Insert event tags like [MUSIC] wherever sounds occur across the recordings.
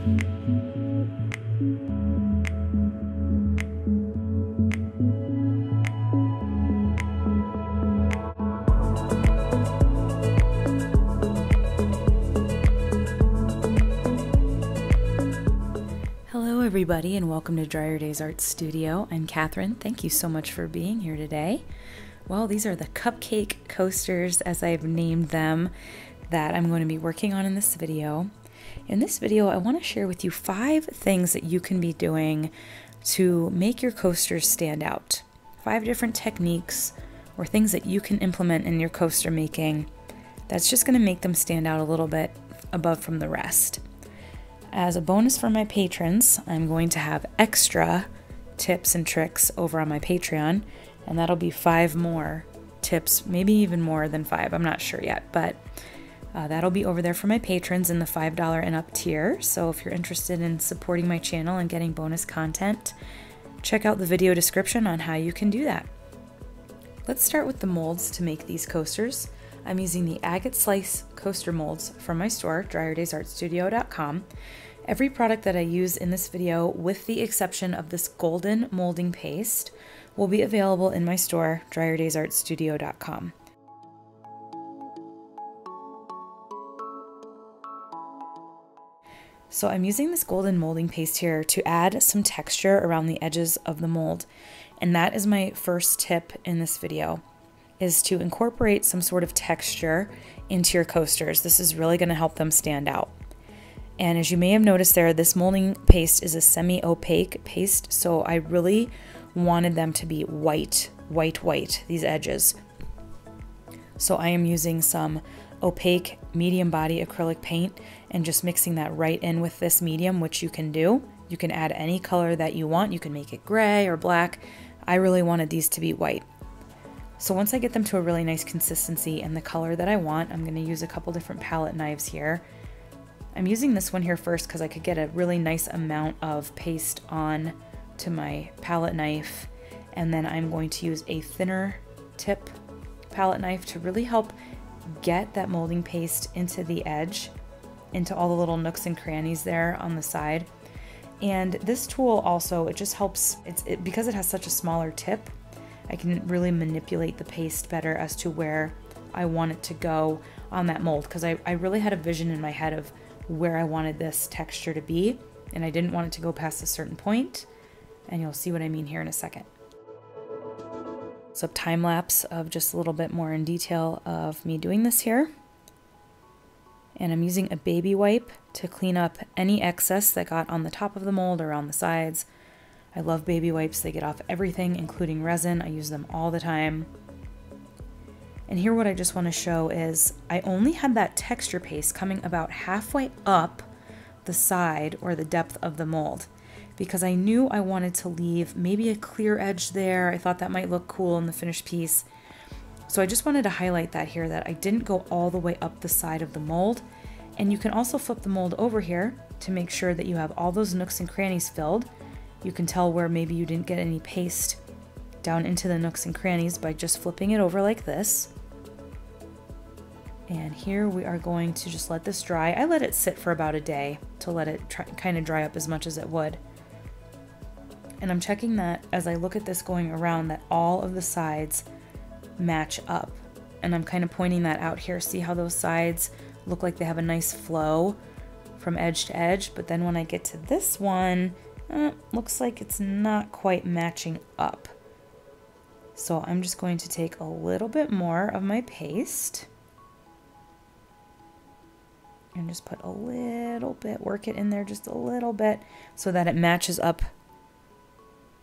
Hello, everybody, and welcome to Dryer Days Art Studio. I'm Catherine. Thank you so much for being here today. Well, these are the cupcake coasters, as I've named them, that I'm going to be working on in this video. In this video, I want to share with you five things that you can be doing to make your coasters stand out. Five different techniques or things that you can implement in your coaster making that's just going to make them stand out a little bit above from the rest. As a bonus for my patrons, I'm going to have extra tips and tricks over on my Patreon, and that'll be five more tips, maybe even more than five. I'm not sure yet, but uh, that'll be over there for my patrons in the $5 and up tier. So if you're interested in supporting my channel and getting bonus content, check out the video description on how you can do that. Let's start with the molds to make these coasters. I'm using the agate slice coaster molds from my store, dryerdaysartstudio.com. Every product that I use in this video, with the exception of this golden molding paste, will be available in my store, dryerdaysartstudio.com. So I'm using this golden molding paste here to add some texture around the edges of the mold. And that is my first tip in this video is to incorporate some sort of texture into your coasters. This is really going to help them stand out. And as you may have noticed there, this molding paste is a semi-opaque paste, so I really wanted them to be white, white, white, these edges. So I am using some opaque medium body acrylic paint and just mixing that right in with this medium, which you can do. You can add any color that you want. You can make it gray or black. I really wanted these to be white. So once I get them to a really nice consistency and the color that I want, I'm going to use a couple different palette knives here. I'm using this one here first because I could get a really nice amount of paste on to my palette knife. And then I'm going to use a thinner tip palette knife to really help get that molding paste into the edge, into all the little nooks and crannies there on the side. And this tool also, it just helps, it's it, because it has such a smaller tip, I can really manipulate the paste better as to where I want it to go on that mold because I, I really had a vision in my head of where I wanted this texture to be and I didn't want it to go past a certain point. point and you'll see what I mean here in a second. So time lapse of just a little bit more in detail of me doing this here. And I'm using a baby wipe to clean up any excess that got on the top of the mold or on the sides. I love baby wipes. They get off everything, including resin. I use them all the time. And here what I just want to show is I only had that texture paste coming about halfway up the side or the depth of the mold because I knew I wanted to leave maybe a clear edge there. I thought that might look cool in the finished piece. So I just wanted to highlight that here that I didn't go all the way up the side of the mold. And you can also flip the mold over here to make sure that you have all those nooks and crannies filled. You can tell where maybe you didn't get any paste down into the nooks and crannies by just flipping it over like this. And here we are going to just let this dry. I let it sit for about a day to let it kind of dry up as much as it would. And I'm checking that as I look at this going around that all of the sides match up. And I'm kind of pointing that out here. See how those sides look like they have a nice flow from edge to edge. But then when I get to this one, eh, looks like it's not quite matching up. So I'm just going to take a little bit more of my paste and just put a little bit, work it in there just a little bit so that it matches up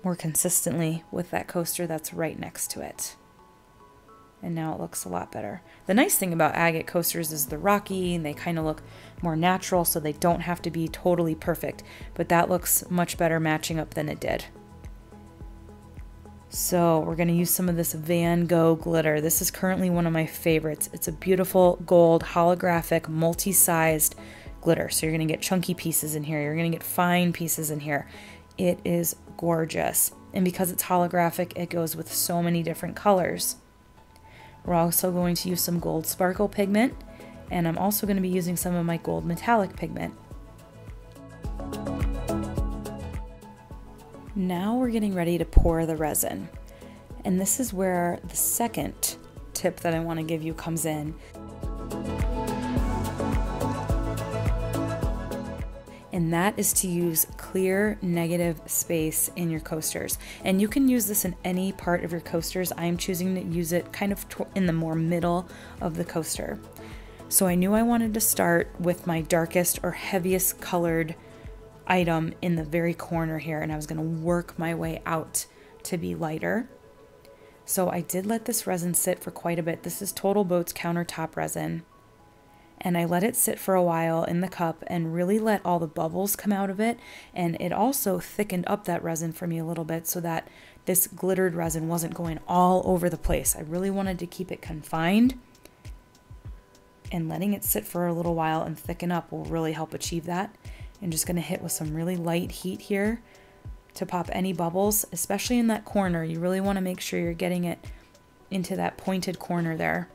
more consistently with that coaster that's right next to it. And now it looks a lot better. The nice thing about agate coasters is they're rocky and they kind of look more natural so they don't have to be totally perfect, but that looks much better matching up than it did. So we're going to use some of this Van Gogh glitter. This is currently one of my favorites. It's a beautiful gold holographic multi-sized glitter. So you're going to get chunky pieces in here. You're going to get fine pieces in here. It is gorgeous. And because it's holographic, it goes with so many different colors. We're also going to use some gold sparkle pigment, and I'm also going to be using some of my gold metallic pigment. Now we're getting ready to pour the resin. And this is where the second tip that I want to give you comes in. And that is to use clear negative space in your coasters. And you can use this in any part of your coasters. I'm choosing to use it kind of in the more middle of the coaster. So I knew I wanted to start with my darkest or heaviest colored item in the very corner here, and I was going to work my way out to be lighter. So I did let this resin sit for quite a bit. This is Total Boats countertop resin and I let it sit for a while in the cup and really let all the bubbles come out of it. And it also thickened up that resin for me a little bit so that this glittered resin wasn't going all over the place. I really wanted to keep it confined. And letting it sit for a little while and thicken up will really help achieve that. I'm just going to hit with some really light heat here to pop any bubbles, especially in that corner. You really want to make sure you're getting it into that pointed corner there.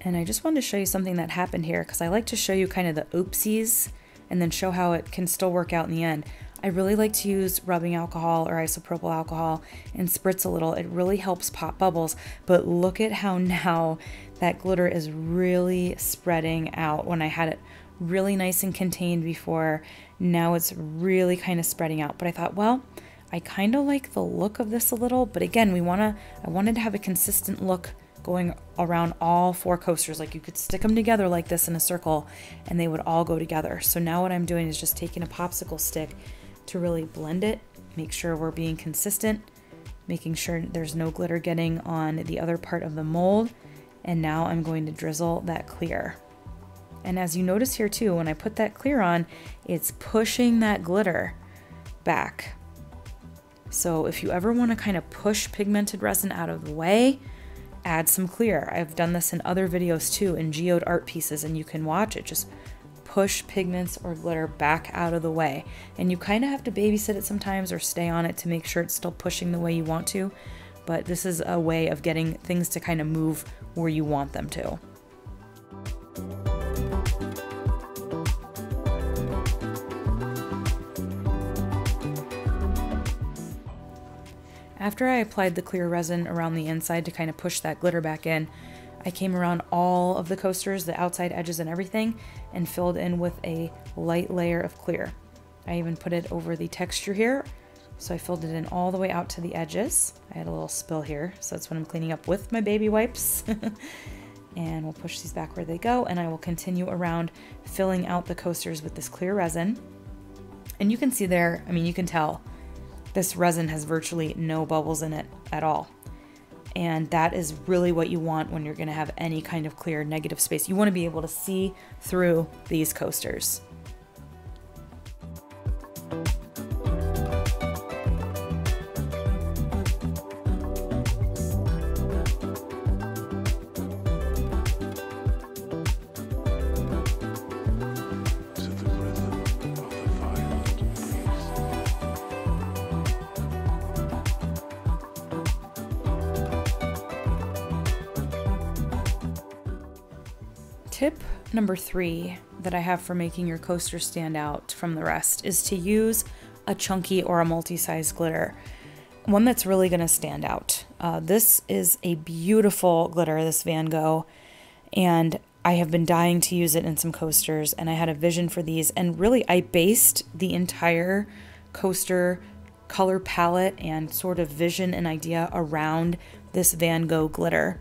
And I just wanted to show you something that happened here because I like to show you kind of the oopsies and then show how it can still work out in the end. I really like to use rubbing alcohol or isopropyl alcohol and spritz a little. It really helps pop bubbles, but look at how [LAUGHS] now that glitter is really spreading out. When I had it really nice and contained before, now it's really kind of spreading out. But I thought, well, I kind of like the look of this a little, but again, we want to I wanted to have a consistent look going around all four coasters. Like you could stick them together like this in a circle and they would all go together. So now what I'm doing is just taking a popsicle stick to really blend it, make sure we're being consistent, making sure there's no glitter getting on the other part of the mold. And now I'm going to drizzle that clear. And as you notice here too, when I put that clear on, it's pushing that glitter back. So if you ever want to kind of push pigmented resin out of the way, add some clear. I've done this in other videos too in geode art pieces and you can watch it just push pigments or glitter back out of the way. And you kind of have to babysit it sometimes or stay on it to make sure it's still pushing the way you want to. But this is a way of getting things to kind of move where you want them to. After I applied the clear resin around the inside to kind of push that glitter back in, I came around all of the coasters, the outside edges and everything, and filled in with a light layer of clear. I even put it over the texture here, so I filled it in all the way out to the edges. I had a little spill here, so that's what I'm cleaning up with my baby wipes. [LAUGHS] and we'll push these back where they go, and I will continue around filling out the coasters with this clear resin. And you can see there, I mean, you can tell this resin has virtually no bubbles in it at all. And that is really what you want when you're going to have any kind of clear negative space. You want to be able to see through these coasters. Tip number three that I have for making your coaster stand out from the rest is to use a chunky or a multi-size glitter. One that's really going to stand out. Uh, this is a beautiful glitter, this Van Gogh, and I have been dying to use it in some coasters, and I had a vision for these, and really I based the entire coaster color palette and sort of vision and idea around this Van Gogh glitter.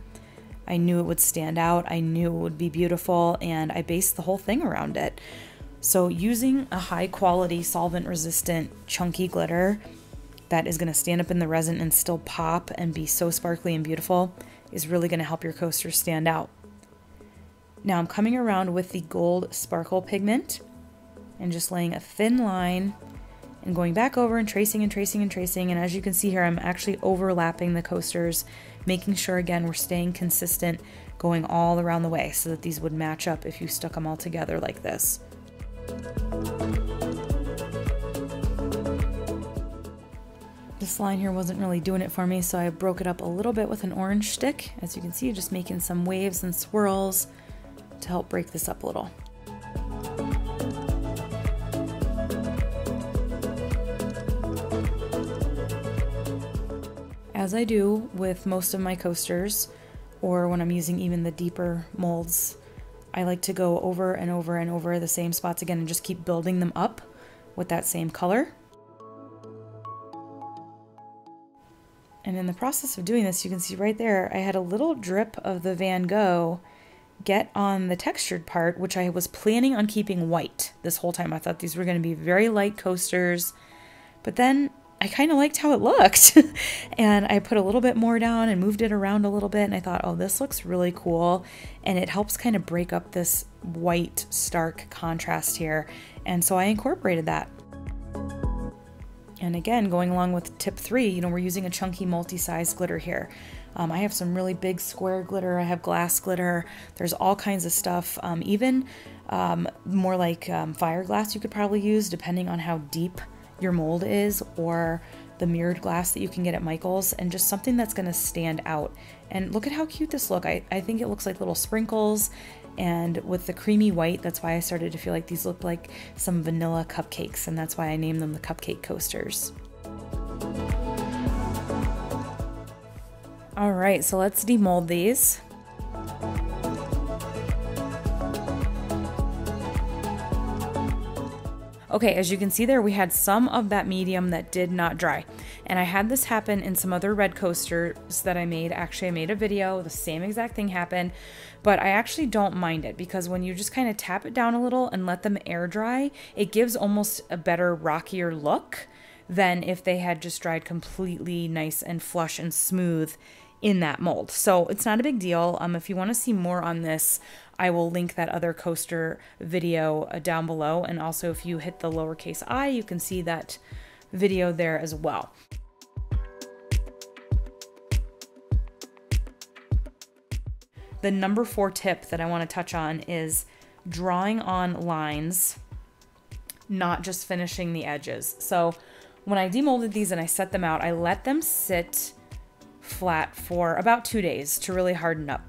I knew it would stand out, I knew it would be beautiful, and I based the whole thing around it. So, using a high quality, solvent resistant, chunky glitter that is going to stand up in the resin and still pop and be so sparkly and beautiful is really going to help your coaster stand out. Now, I'm coming around with the gold sparkle pigment and just laying a thin line and going back over and tracing and tracing and tracing. And as you can see here, I'm actually overlapping the coasters making sure again we're staying consistent going all around the way so that these would match up if you stuck them all together like this. This line here wasn't really doing it for me, so I broke it up a little bit with an orange stick. As you can see, just making some waves and swirls to help break this up a little. As I do with most of my coasters, or when I'm using even the deeper molds, I like to go over and over and over the same spots again and just keep building them up with that same color. And in the process of doing this, you can see right there, I had a little drip of the Van Gogh get on the textured part, which I was planning on keeping white this whole time. I thought these were going to be very light coasters, but then I kind of liked how it looked. [LAUGHS] and I put a little bit more down and moved it around a little bit. And I thought, oh, this looks really cool. And it helps kind of break up this white, stark contrast here. And so I incorporated that. And again, going along with tip three, you know, we're using a chunky multi-size glitter here. Um, I have some really big square glitter. I have glass glitter. There's all kinds of stuff. Um, even um, more like um, fire glass you could probably use depending on how deep your mold is or the mirrored glass that you can get at Michael's and just something that's going to stand out. And look at how cute this look. I, I think it looks like little sprinkles and with the creamy white, that's why I started to feel like these look like some vanilla cupcakes and that's why I named them the cupcake coasters. All right, so let's demold these. Okay, as you can see there, we had some of that medium that did not dry. And I had this happen in some other red coasters that I made. Actually, I made a video, the same exact thing happened, but I actually don't mind it because when you just kind of tap it down a little and let them air dry, it gives almost a better rockier look than if they had just dried completely nice and flush and smooth in that mold. So it's not a big deal. Um, if you want to see more on this, I will link that other coaster video uh, down below. And also, if you hit the lowercase i, you can see that video there as well. The number four tip that I want to touch on is drawing on lines, not just finishing the edges. So when I demolded these and I set them out, I let them sit flat for about two days to really harden up.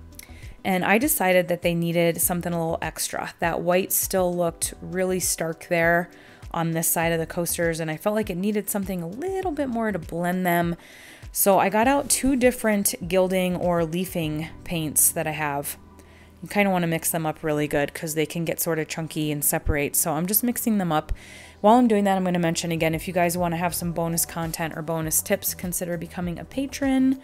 And I decided that they needed something a little extra. That white still looked really stark there on this side of the coasters, and I felt like it needed something a little bit more to blend them. So I got out two different gilding or leafing paints that I have. You kind of want to mix them up really good because they can get sort of chunky and separate. So I'm just mixing them up. While I'm doing that, I'm going to mention again if you guys want to have some bonus content or bonus tips, consider becoming a patron.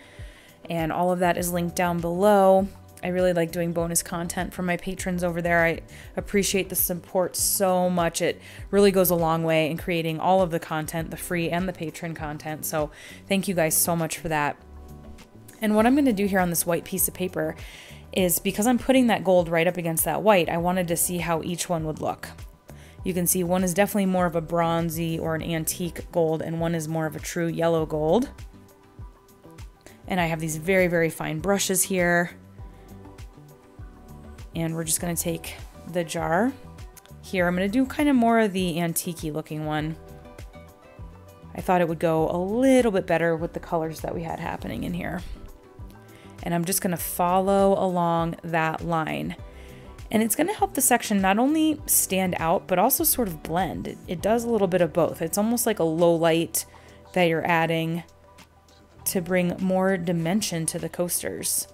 And all of that is linked down below. I really like doing bonus content for my patrons over there. I appreciate the support so much. It really goes a long way in creating all of the content, the free and the patron content. So thank you guys so much for that. And what I'm going to do here on this white piece of paper is because I'm putting that gold right up against that white, I wanted to see how each one would look. You can see one is definitely more of a bronzy or an antique gold, and one is more of a true yellow gold. And I have these very, very fine brushes here. And we're just to take the jar here. I'm to do kind of more of the antique looking one. I thought it would go a little bit better with the colors that we had happening in here. And I'm just to follow along that line. And it's to help the section not only stand out, but also sort of blend. It, it does a little bit of both. It's almost like a low light that you're adding to bring more dimension to the coasters.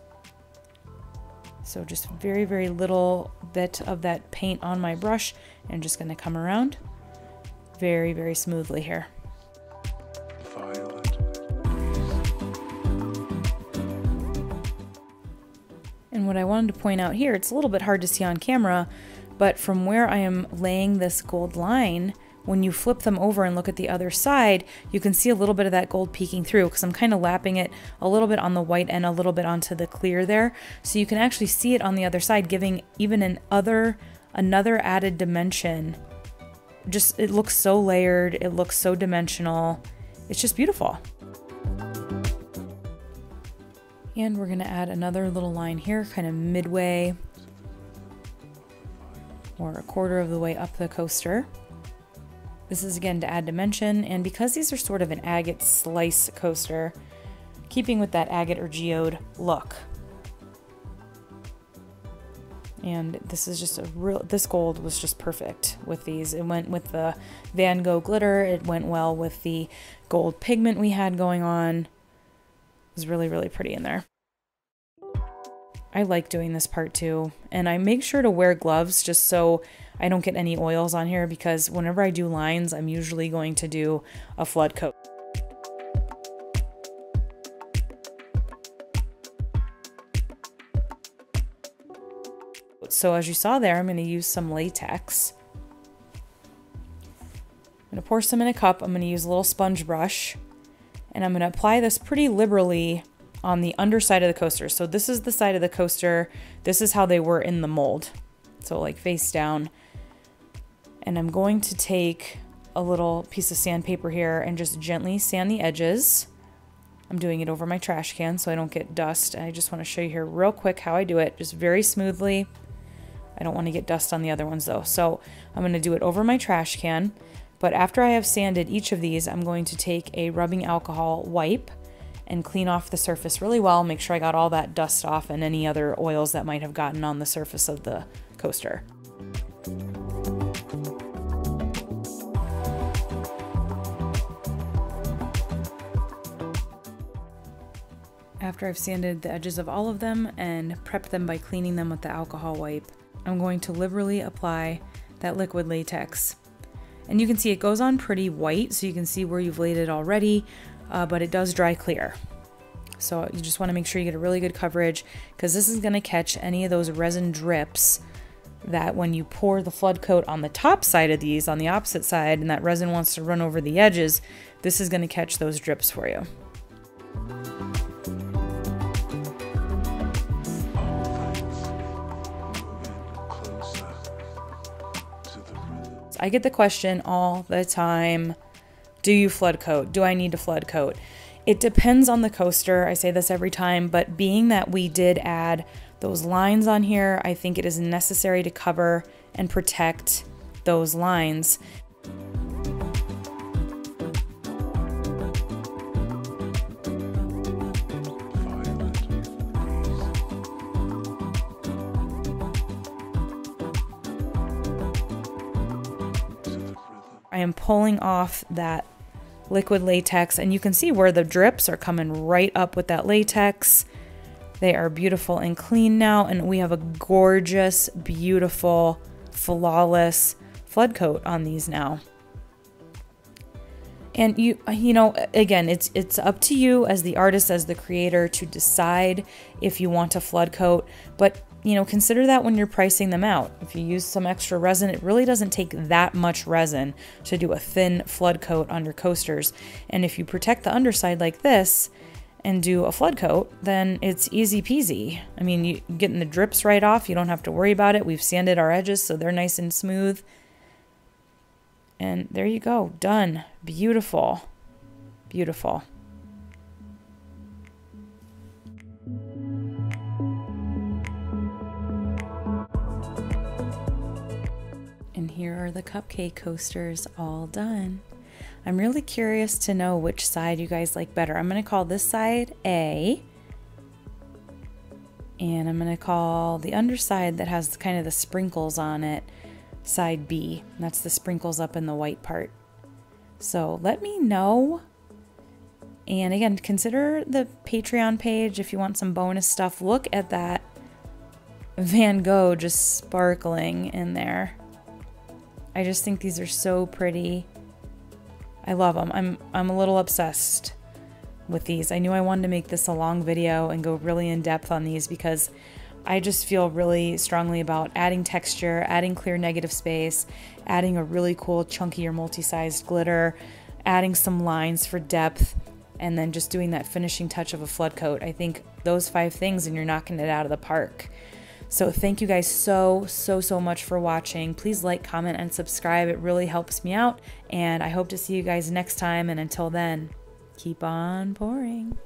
So just very, very little bit of that paint on my brush and just gonna come around very, very smoothly here. And what I wanted to point out here, it's a little bit hard to see on camera, but from where I am laying this gold line, when you flip them over and look at the other side, you can see a little bit of that gold peeking through because I'm kind of lapping it a little bit on the white and a little bit onto the clear there. So you can actually see it on the other side, giving even an other, another added dimension. Just, it looks so layered. It looks so dimensional. It's just beautiful. And we're gonna add another little line here, kind of midway or a quarter of the way up the coaster. This is again to add dimension, and because these are sort of an agate slice coaster, keeping with that agate or geode look. And this is just a real, this gold was just perfect with these. It went with the Van Gogh glitter, it went well with the gold pigment we had going on. It was really, really pretty in there. I like doing this part too. And I make sure to wear gloves just so I don't get any oils on here because whenever I do lines, I'm usually going to do a flood coat. So as you saw there, I'm going to use some latex. I'm going to pour some in a cup. I'm going to use a little sponge brush and I'm going to apply this pretty liberally on the underside of the coaster. So this is the side of the coaster. This is how they were in the mold. So like face down. And I'm going to take a little piece of sandpaper here and just gently sand the edges. I'm doing it over my trash can so I don't get dust. And I just want to show you here real quick how I do it, just very smoothly. I don't want to get dust on the other ones though. So I'm going to do it over my trash can. But after I have sanded each of these, I'm going to take a rubbing alcohol wipe and clean off the surface really well. Make sure I got all that dust off and any other oils that might have gotten on the surface of the coaster. After I've sanded the edges of all of them and prepped them by cleaning them with the alcohol wipe, I'm going to liberally apply that liquid latex. And you can see it goes on pretty white, so you can see where you've laid it already, uh, but it does dry clear. So you just want to make sure you get a really good coverage because this is going to catch any of those resin drips that when you pour the flood coat on the top side of these, on the opposite side, and that resin wants to run over the edges, this is going to catch those drips for you. I get the question all the time Do you flood coat? Do I need to flood coat? It depends on the coaster. I say this every time, but being that we did add those lines on here, I think it is necessary to cover and protect those lines. Am pulling off that liquid latex and you can see where the drips are coming right up with that latex. They are beautiful and clean now and we have a gorgeous, beautiful, flawless flood coat on these now. And you you know again it's it's up to you as the artist as the creator to decide if you want a flood coat, but you know, consider that when you're pricing them out. If you use some extra resin, it really doesn't take that much resin to do a thin flood coat on your coasters. And if you protect the underside like this and do a flood coat, then it's easy peasy. I mean, you getting the drips right off, you don't have to worry about it. We've sanded our edges so they're nice and smooth. And there you go, done. Beautiful. Beautiful. Here are the cupcake coasters all done. I'm really curious to know which side you guys like better. I'm going to call this side A. And I'm going to call the underside that has kind of the sprinkles on it side B. That's the sprinkles up in the white part. So let me know. And again, consider the Patreon page if you want some bonus stuff. Look at that Van Gogh just sparkling in there. I just think these are so pretty. I love them. I'm I'm a little obsessed with these. I knew I wanted to make this a long video and go really in depth on these because I just feel really strongly about adding texture, adding clear negative space, adding a really cool chunky or multi-sized glitter, adding some lines for depth, and then just doing that finishing touch of a flood coat. I think those five things and you're knocking it out of the park. So thank you guys so, so, so much for watching. Please like, comment, and subscribe. It really helps me out. And I hope to see you guys next time. And until then, keep on pouring.